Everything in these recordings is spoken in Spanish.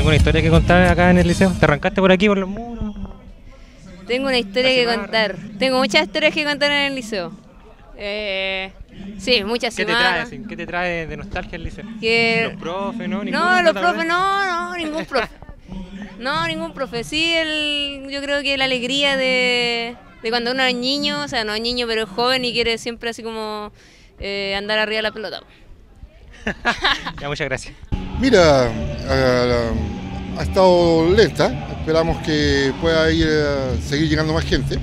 alguna historia que contar acá en el liceo? ¿Te arrancaste por aquí, por los muros? Tengo una historia que contar. Tengo muchas historias que contar en el liceo. Eh, sí, muchas ¿Qué te semanas. trae? ¿Qué te trae de nostalgia el liceo? Que- ¿Los profes, no? No, ¿Ninguno los te profes, no, no, ningún profe. No, ningún profe. Sí, el, yo creo que la alegría de, de cuando uno es niño, o sea, no es niño, pero es joven y quiere siempre así como eh, andar arriba de la pelota. Ya, muchas gracias. Mira, ha estado lenta, esperamos que pueda ir seguir llegando más gente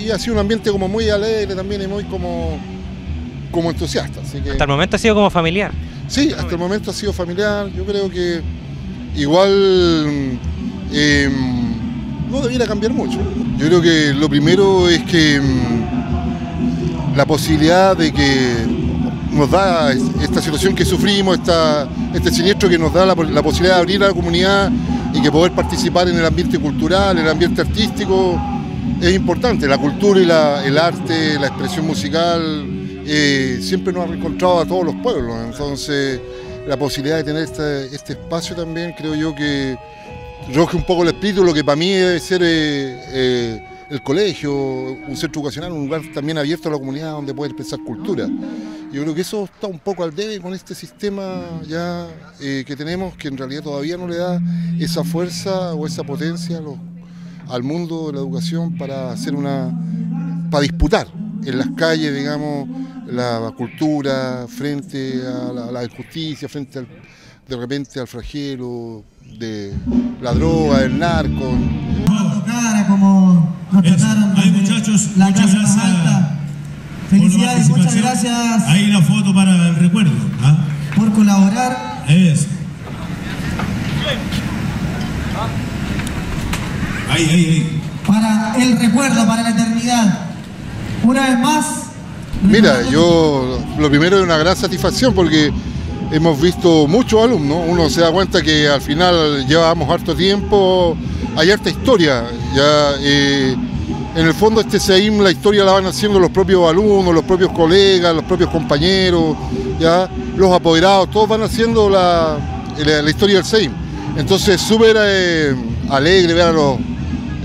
y ha sido un ambiente como muy alegre también y muy como, como entusiasta. Así que, Hasta el momento ha sido como familiar. sí, hasta el momento ha sido familiar, yo creo que igual eh, no debiera cambiar mucho. Yo creo que lo primero es que mm, la posibilidad de que nos da es- esta situación que sufrimos, esta, este siniestro que nos da la, la posibilidad de abrir a la comunidad y que poder participar en el ambiente cultural, en el ambiente artístico, es importante. La cultura y la- el arte, la expresión musical, eh, siempre nos ha encontrado a todos los pueblos. Entonces, la posibilidad de tener este, este espacio también, creo yo que roje un poco el espíritu, lo que para mí debe ser eh, eh, el colegio, un centro educacional, un lugar también abierto a la comunidad donde poder expresar cultura. Yo creo que eso está un poco al debe con este sistema ya eh, que tenemos, que en realidad todavía no le da esa fuerza o esa potencia a los- al mundo de la educación para hacer una, para disputar en las calles, digamos, la cultura frente a la, a la injusticia, frente al, de repente al flagelo de la droga, el narco. cara como nos trataron muchachos, la muchas más gracias alta. la Felicidades, muchas gracias Ahí la foto para el recuerdo. ¿ah? por colaborar. Eso. Ahí, ahí, ahí. para el recuerdo, para la eternidad. Una vez más. Mira, yo lo primero es una gran satisfacción porque hemos visto muchos alumnos, uno se da cuenta que al final llevamos harto tiempo, hay harta historia, ya eh, en el fondo este SEIM la historia la van haciendo los propios alumnos, los propios colegas, los propios compañeros, ya los apoderados, todos van haciendo la, la- la historia del SEIM. Entonces súper eh, alegre ver a los,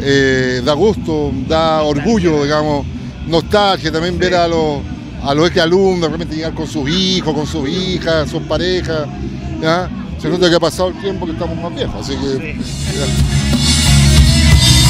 eh, da gusto, da orgullo, digamos, nostalgia también ver a los, a los ex alumnos, de repente llegar con sus hijos, con sus hijas, sus parejas, ¿ya? Se nota que ha pasado el tiempo que estamos más viejos, así que...